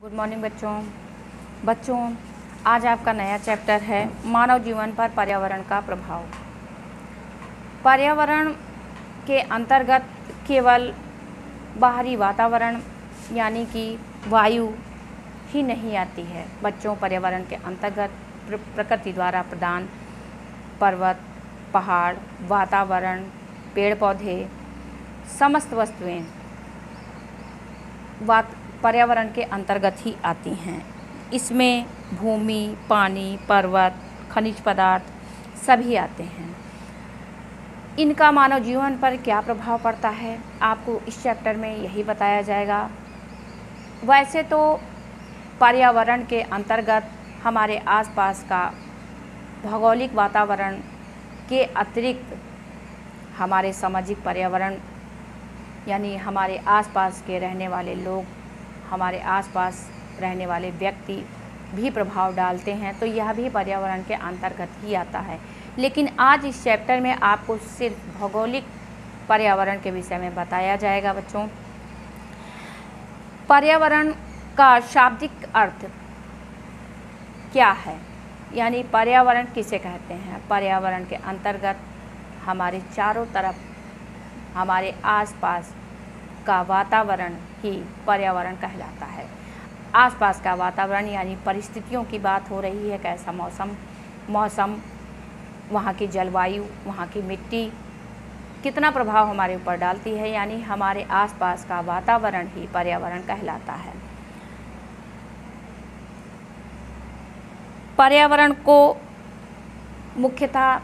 Good morning बच्चों। बच्चों, आज आपका नया चैप्टर है मानव जीवन पर पर्यावरण का प्रभाव। पर्यावरण के अंतर्गत केवल बाहरी वातावरण, यानी कि वायु ही नहीं आती है। बच्चों, पर्यावरण के अंतर्गत प्रकृति द्वारा प्रदान पर्वत, पहाड़, वातावरण पेड़ पौधे समस्त वस्तुएँ, वात पर्यावरण के अंतर्गत ही आती हैं। इसमें भूमि, पानी, पर्वत, खनिज पदार्थ सभी आते हैं। इनका मानव जीवन पर क्या प्रभाव पड़ता है, आपको इस चैप्टर में यही बताया जाएगा। वैसे तो पर्यावरण के अंतर्गत हमारे आसपास का भौगोलिक वातावरण के अतिरिक्त हमारे सामाजिक पर्यावरण, यानी हमारे आसपास के रहने वाले लोग हमारे आसपास रहने वाले व्यक्ति भी प्रभाव डालते हैं तो यह भी पर्यावरण के अंतर्गत ही आता है। लेकिन आज इस चैप्टर में आपको सिर्फ़ भौगोलिक पर्यावरण के विषय में बताया जाएगा, बच्चों। पर्यावरण का शाब्दिक अर्थ क्या है? यानी पर्यावरण किसे कहते हैं? पर्यावरण के अंतर्गत हमारे चारों तरफ़, हमारे आसपास का वातावरण ही पर्यावरण कहलाता है। आसपास का वातावरण यानी परिस्थितियों की बात हो रही है, कैसा मौसम मौसम, वहाँ की जलवायु, वहाँ की मिट्टी, कितना प्रभाव हमारे ऊपर डालती है, यानी हमारे आसपास का वातावरण ही पर्यावरण कहलाता है। पर्यावरण को मुख्यतः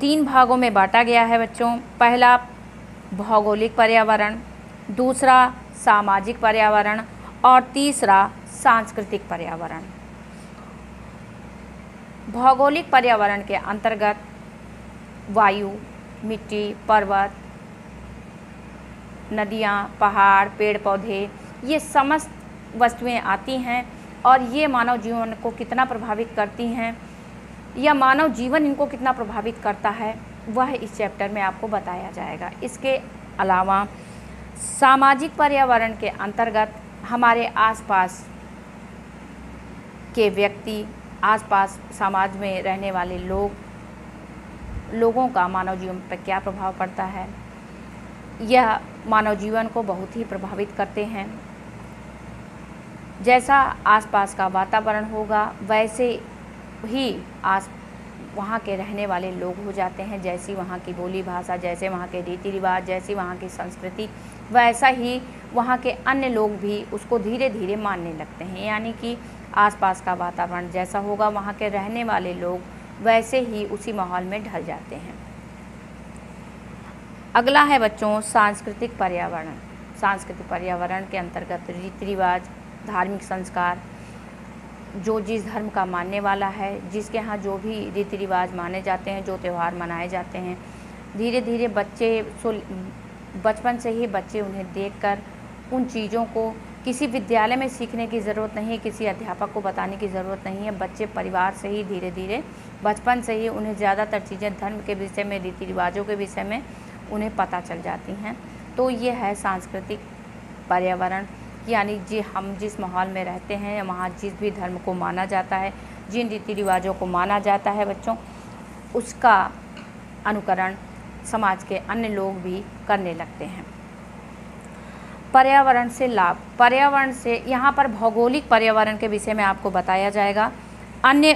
तीन भागों में बांटा गया है बच्चों। पहला भौगोलिक पर्यावरण, दूसरा सामाजिक पर्यावरण और तीसरा सांस्कृतिक पर्यावरण। भौगोलिक पर्यावरण के अंतर्गत वायु, मिट्टी, पर्वत, नदियाँ, पहाड़ पेड़ पौधे ये समस्त वस्तुएँ आती हैं और ये मानव जीवन को कितना प्रभावित करती हैं, या मानव जीवन इनको कितना प्रभावित करता है वह इस चैप्टर में आपको बताया जाएगा। इसके अलावा, सामाजिक पर्यावरण के अंतर्गत हमारे आसपास के व्यक्ति, आसपास समाज में रहने वाले लोग, लोगों का मानव जीवन पर क्या प्रभाव पड़ता है? यह मानव जीवन को बहुत ही प्रभावित करते हैं। जैसा आसपास का वातावरण होगा, वैसे ही आस वहाँ के रहने वाले लोग हो जाते हैं। जैसी वहाँ की बोली भाषा, जैसे वहाँ के रीति रिवाज, जैसी वहाँ की संस्कृति, वैसा ही वहाँ के अन्य लोग भी उसको धीरे धीरे मानने लगते हैं। यानी कि आसपास का वातावरण जैसा होगा, वहाँ के रहने वाले लोग वैसे ही उसी माहौल में ढल जाते हैं। अगला है बच्चों, सांस्कृतिक पर्यावरण। सांस्कृतिक पर्यावरण के अंतर्गत रीति रिवाज धार्मिक संस्कार जो जिस धर्म का मानने वाला है, जिसके यहाँ जो भी रीति रिवाज माने जाते हैं, जो त्यौहार मनाए जाते हैं धीरे धीरे बच्चे बचपन से ही बच्चे उन्हें देखकर उन चीज़ों को किसी विद्यालय में सीखने की ज़रूरत नहीं है किसी अध्यापक को बताने की ज़रूरत नहीं है। बच्चे परिवार से ही धीरे धीरे बचपन से ही उन्हें ज़्यादातर चीज़ें धर्म के विषय में रीति रिवाजों के विषय में उन्हें पता चल जाती हैं। तो ये है सांस्कृतिक पर्यावरण। यानी जी, हम जिस माहौल में रहते हैं, वहाँ जिस भी धर्म को माना जाता है, जिन रीति रिवाजों को माना जाता है बच्चों, उसका अनुकरण समाज के अन्य लोग भी करने लगते हैं। पर्यावरण से लाभ। पर्यावरण से, यहाँ पर भौगोलिक पर्यावरण के विषय में आपको बताया जाएगा। अन्य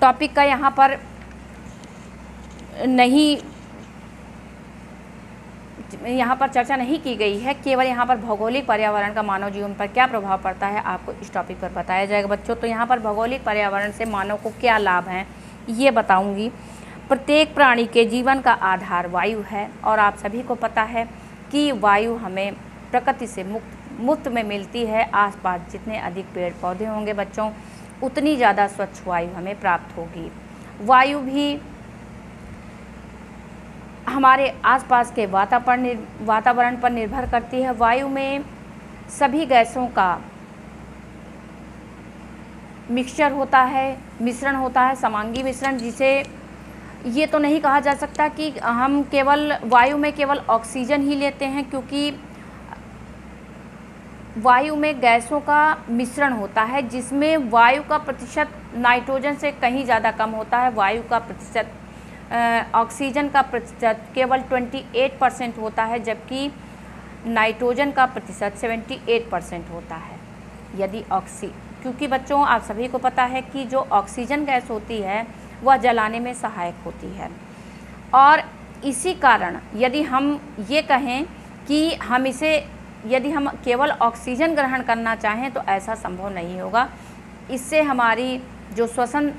टॉपिक का यहाँ पर नहीं यहाँ पर चर्चा नहीं की गई है, केवल यहाँ पर भौगोलिक पर्यावरण का मानव जीवन पर क्या प्रभाव पड़ता है आपको इस टॉपिक पर बताया जाएगा। बच्चों तो यहाँ पर भौगोलिक पर्यावरण से मानव को क्या लाभ हैं, ये बताऊँगी। प्रत्येक प्राणी के जीवन का आधार वायु है, और आप सभी को पता है कि वायु हमें प्रकृति से मुक्त मुफ़्त में मिलती है। आसपास जितने अधिक पेड़ पौधे होंगे बच्चों, उतनी ज़्यादा स्वच्छ वायु हमें प्राप्त होगी। वायु भी हमारे आसपास के वातावरण वातावरण पर निर्भर करती है। वायु में सभी गैसों का मिक्सचर होता है, मिश्रण होता है, समांगी मिश्रण, जिसे ये तो नहीं कहा जा सकता कि हम केवल, वायु में केवल ऑक्सीजन ही लेते हैं, क्योंकि वायु में गैसों का मिश्रण होता है, जिसमें वायु का प्रतिशत नाइट्रोजन से कहीं ज़्यादा कम होता है। वायु का प्रतिशत ऑक्सीजन का प्रतिशत केवल 28 परसेंट होता है, जबकि नाइट्रोजन का प्रतिशत 78 परसेंट होता है, यदि ऑक्सी, क्योंकि बच्चों, आप सभी को पता है कि जो ऑक्सीजन गैस होती है, वह जलाने में सहायक होती है। और इसी कारण यदि हम ये कहें कि हम इसे, यदि हम केवल ऑक्सीजन ग्रहण करना चाहें तो ऐसा संभव नहीं होगा। इससे हमारी जो श्वसन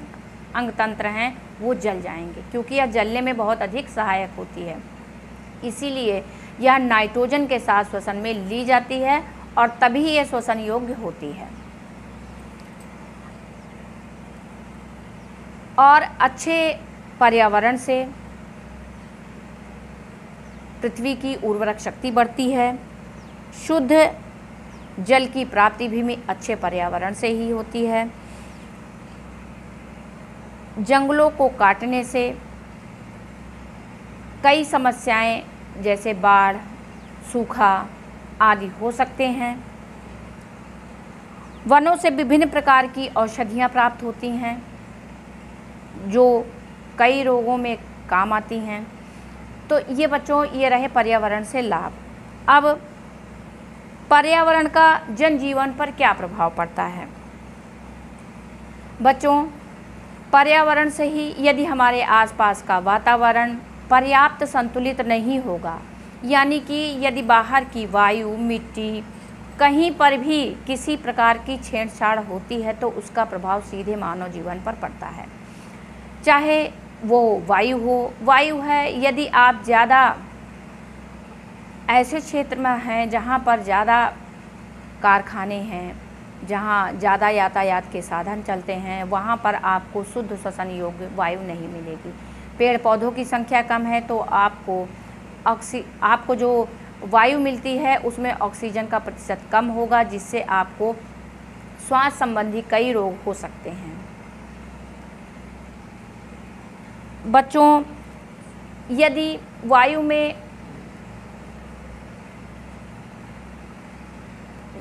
अंग तंत्र हैं, वो जल जाएँगे, क्योंकि यह जलने में बहुत अधिक सहायक होती है। इसीलिए यह नाइट्रोजन के साथ श्वसन में ली जाती है और तभी यह श्वसन योग्य होती है। और अच्छे पर्यावरण से पृथ्वी की उर्वरक शक्ति बढ़ती है। शुद्ध जल की प्राप्ति भी में अच्छे पर्यावरण से ही होती है। जंगलों को काटने से कई समस्याएँ जैसे बाढ़, सूखा आदि हो सकते हैं। वनों से विभिन्न प्रकार की औषधियाँ प्राप्त होती हैं, जो कई रोगों में काम आती हैं। तो ये बच्चों, ये रहे पर्यावरण से लाभ। अब पर्यावरण का जनजीवन पर क्या प्रभाव पड़ता है? बच्चों पर्यावरण से ही यदि हमारे आसपास का वातावरण पर्याप्त संतुलित नहीं होगा, यानी कि यदि बाहर की वायु, मिट्टी कहीं पर भी किसी प्रकार की छेड़छाड़ होती है तो उसका प्रभाव सीधे मानव जीवन पर पड़ता है। चाहे वो वायु हो, वायु है, यदि आप ज़्यादा ऐसे क्षेत्र में हैं जहाँ पर ज़्यादा कारखाने हैं जहाँ ज़्यादा यातायात के साधन चलते हैं, वहाँ पर आपको शुद्ध श्वसन योग्य वायु नहीं मिलेगी। पेड़ पौधों की संख्या कम है तो आपको ऑक्सी, आपको जो वायु मिलती है, उसमें ऑक्सीजन का प्रतिशत कम होगा, जिससे आपको श्वास संबंधी कई रोग हो सकते हैं। बच्चों, यदि वायु में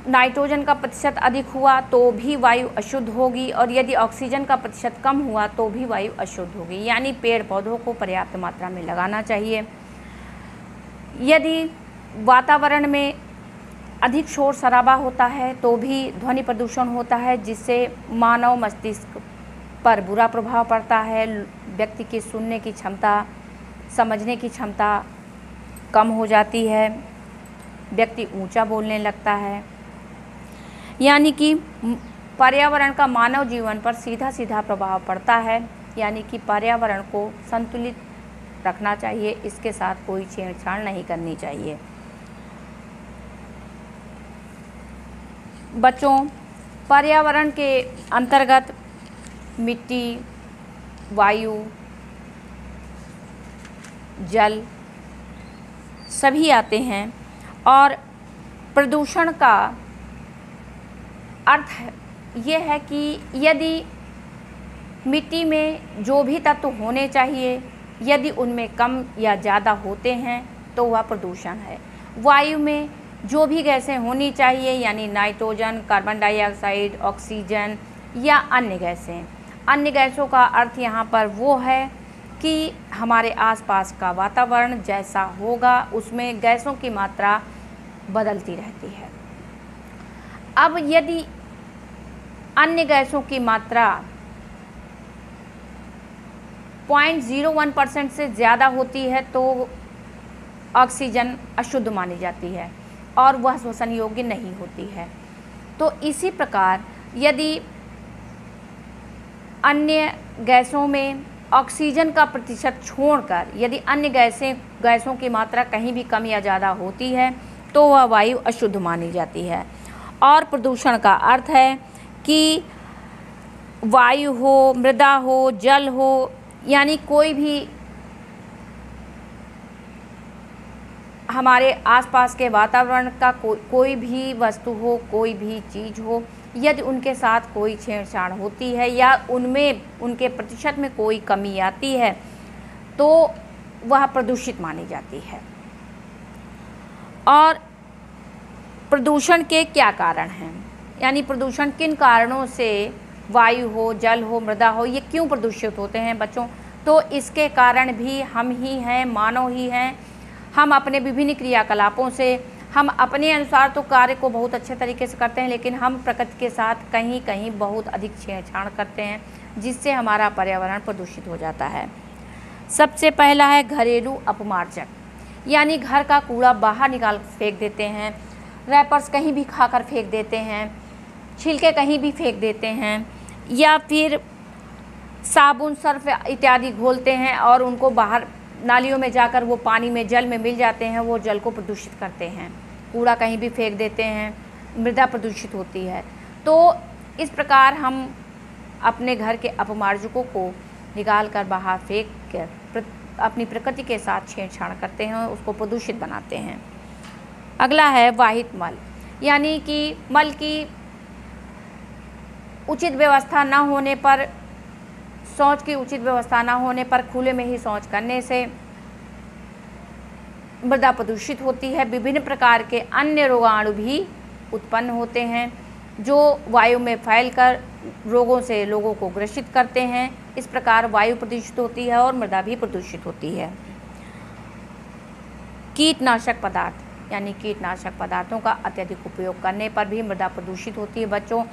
नाइट्रोजन का प्रतिशत अधिक हुआ तो भी वायु अशुद्ध होगी और यदि ऑक्सीजन का प्रतिशत कम हुआ तो भी वायु अशुद्ध होगी। यानी पेड़ पौधों को पर्याप्त मात्रा में लगाना चाहिए। यदि वातावरण में अधिक शोर शराबा होता है तो भी ध्वनि प्रदूषण होता है, जिससे मानव मस्तिष्क पर बुरा प्रभाव पड़ता है। व्यक्ति की सुनने की क्षमता, समझने की क्षमता कम हो जाती है। व्यक्ति ऊँचा बोलने लगता है। यानी कि पर्यावरण का मानव जीवन पर सीधा सीधा प्रभाव पड़ता है। यानी कि पर्यावरण को संतुलित रखना चाहिए, इसके साथ कोई छेड़छाड़ नहीं करनी चाहिए। बच्चों, पर्यावरण के अंतर्गत मिट्टी, वायु, जल सभी आते हैं और प्रदूषण का अर्थ ये है कि यदि मिट्टी में जो भी तत्व होने चाहिए, यदि उनमें कम या ज़्यादा होते हैं तो वह प्रदूषण है। वायु में जो भी गैसें होनी चाहिए, यानी नाइट्रोजन, कार्बन डाइऑक्साइड, ऑक्सीजन या अन्य गैसें। अन्य गैसों का अर्थ यहाँ पर वो है कि हमारे आसपास का वातावरण जैसा होगा, उसमें गैसों की मात्रा बदलती रहती है। अब यदि अन्य गैसों की मात्रा पॉइंट ज़ीरो वन परसेंट से ज़्यादा होती है तो ऑक्सीजन अशुद्ध मानी जाती है और वह श्वसन योग्य नहीं होती है। तो इसी प्रकार यदि अन्य गैसों में ऑक्सीजन का प्रतिशत छोड़कर यदि अन्य गैसें, गैसों की मात्रा कहीं भी कम या ज़्यादा होती है तो वह वायु अशुद्ध मानी जाती है। और प्रदूषण का अर्थ है कि वायु हो मृदा हो जल हो यानी कोई भी हमारे आसपास के वातावरण का को, कोई भी वस्तु हो कोई भी चीज़ हो यदि उनके साथ कोई छेड़छाड़ होती है या उनमें उनके प्रतिशत में कोई कमी आती है तो वह प्रदूषित मानी जाती है। और प्रदूषण के क्या कारण हैं? यानी प्रदूषण किन कारणों से वायु हो, जल हो, मृदा हो, ये क्यों प्रदूषित होते हैं बच्चों? तो इसके कारण भी हम ही हैं, मानव ही हैं। हम अपने विभिन्न क्रियाकलापों से, हम अपने अनुसार तो कार्य को बहुत अच्छे तरीके से करते हैं, लेकिन हम प्रकृति के साथ कहीं कहीं बहुत अधिक छेड़छाड़ करते हैं, जिससे हमारा पर्यावरण प्रदूषित हो जाता है। सबसे पहला है घरेलू अपमार्जक यानी घर का कूड़ा बाहर निकाल फेंक देते हैं रैपर्स कहीं भी खा कर फेंक देते हैं, छिलके कहीं भी फेंक देते हैं, या फिर साबुन, सर्फ इत्यादि घोलते हैं और उनको बाहर नालियों में जाकर वो पानी में, जल में मिल जाते हैं, वो जल को प्रदूषित करते हैं। कूड़ा कहीं भी फेंक देते हैं, मृदा प्रदूषित होती है। तो इस प्रकार हम अपने घर के अपमार्जकों को निकाल कर बाहर फेंक कर अपनी प्रकृति के साथ छेड़छाड़ करते हैं उसको प्रदूषित बनाते हैं। अगला है वाहित मल। यानी कि मल की उचित व्यवस्था न होने पर, शौच की उचित व्यवस्था न होने पर खुले में ही शौच करने से मृदा प्रदूषित होती है। विभिन्न प्रकार के अन्य रोगाणु भी उत्पन्न होते हैं, जो वायु में फैलकर रोगों से लोगों को ग्रसित करते हैं। इस प्रकार वायु प्रदूषित होती है और मृदा भी प्रदूषित होती है। कीटनाशक पदार्थ। यानी कीटनाशक पदार्थों का अत्यधिक उपयोग करने पर भी मृदा प्रदूषित होती है बच्चों।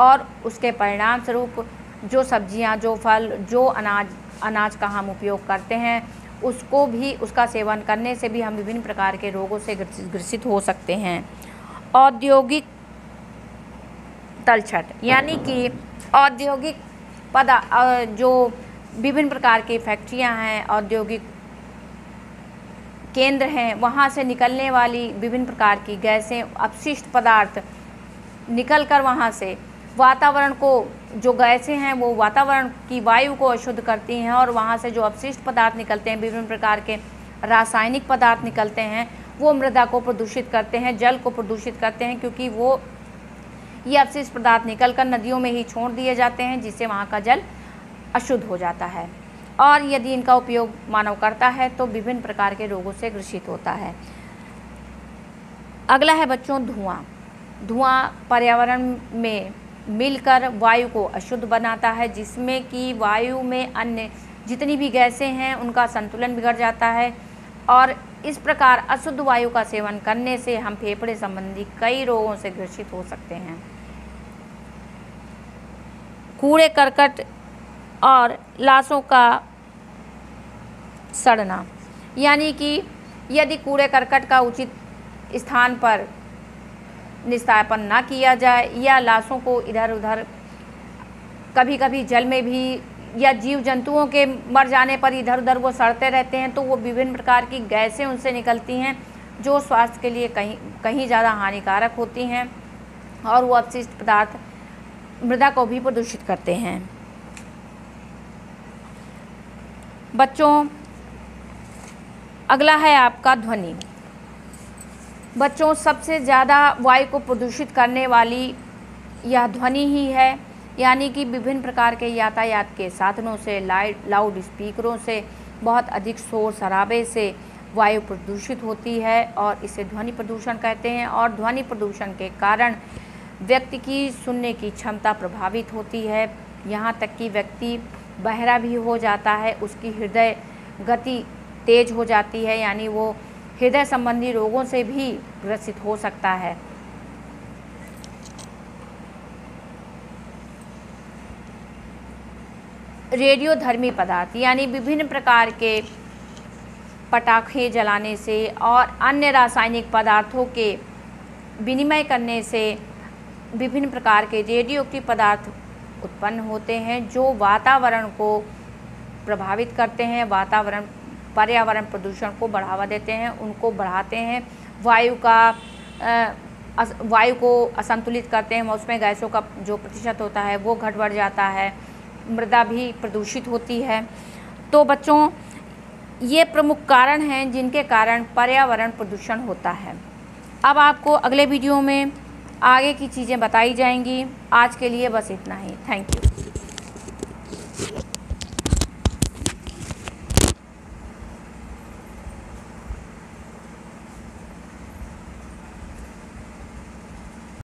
और उसके परिणाम स्वरूप जो सब्ज़ियाँ, जो फल, जो अनाज अनाज का हम उपयोग करते हैं, उसको भी, उसका सेवन करने से भी हम विभिन्न प्रकार के रोगों से ग्रसित हो सकते हैं। औद्योगिक तलछट, यानी कि औद्योगिक पदा जो विभिन्न प्रकार की फैक्ट्रियाँ हैं, औद्योगिक केंद्र हैं, वहाँ से निकलने वाली विभिन्न प्रकार की गैसें, अपशिष्ट पदार्थ निकल कर वहाँ से वातावरण को, जो गैसें हैं, वो वातावरण की वायु को अशुद्ध करती हैं और वहाँ से जो अपशिष्ट पदार्थ निकलते हैं, विभिन्न प्रकार के रासायनिक पदार्थ निकलते हैं, वो मृदा को प्रदूषित करते हैं, जल को प्रदूषित करते हैं, क्योंकि वो, ये अपशिष्ट पदार्थ निकल कर नदियों में ही छोड़ दिए जाते हैं, जिससे वहाँ का जल अशुद्ध हो जाता है। और यदि इनका उपयोग मानव करता है तो विभिन्न प्रकार के रोगों से ग्रसित होता है। अगला है बच्चों, धुआँ। धुआँ पर्यावरण में मिलकर वायु को अशुद्ध बनाता है, जिसमें कि वायु में अन्य जितनी भी गैसें हैं, उनका संतुलन बिगड़ जाता है और इस प्रकार अशुद्ध वायु का सेवन करने से हम फेफड़े संबंधी कई रोगों से ग्रसित हो सकते हैं। कूड़े, करकट और लाशों का सड़ना। यानी कि यदि कूड़े करकट का उचित स्थान पर निस्तापन ना किया जाए या लाशों को इधर उधर कभी कभी जल में भी या जीव जंतुओं के मर जाने पर इधर उधर वो सड़ते रहते हैं तो वो विभिन्न प्रकार की गैसें उनसे निकलती हैं, जो स्वास्थ्य के लिए कहीं कहीं ज़्यादा हानिकारक होती हैं और वो अपशिष्ट पदार्थ मृदा को भी प्रदूषित करते हैं। बच्चों अगला है आपका ध्वनि। बच्चों, सबसे ज़्यादा वायु को प्रदूषित करने वाली यह ध्वनि ही है, यानी कि विभिन्न प्रकार के यातायात के साधनों से लाउड स्पीकरों से, बहुत अधिक शोर शराबे से वायु प्रदूषित होती है और इसे ध्वनि प्रदूषण कहते हैं और ध्वनि प्रदूषण के कारण व्यक्ति की सुनने की क्षमता प्रभावित होती है। यहाँ तक कि व्यक्ति बहरा भी हो जाता है, उसकी हृदय गति तेज हो जाती है, यानी वो हृदय संबंधी रोगों से भी ग्रसित हो सकता है। रेडियोधर्मी पदार्थ, यानी विभिन्न प्रकार के पटाखे जलाने से और अन्य रासायनिक पदार्थों के विनिमय करने से विभिन्न प्रकार के रेडियो एक्टिव पदार्थ उत्पन्न होते हैं, जो वातावरण को प्रभावित करते हैं। वातावरण पर्यावरण प्रदूषण को बढ़ावा देते हैं, उनको बढ़ाते हैं, वायु का वायु को असंतुलित करते हैं उसमें गैसों का जो प्रतिशत होता है वो घट बढ़ जाता है, मृदा भी प्रदूषित होती है। तो बच्चों, ये प्रमुख कारण हैं जिनके कारण पर्यावरण प्रदूषण होता है। अब आपको अगले वीडियो में आगे की चीज़ें बताई जाएँगी। आज के लिए बस इतना ही। Thank you.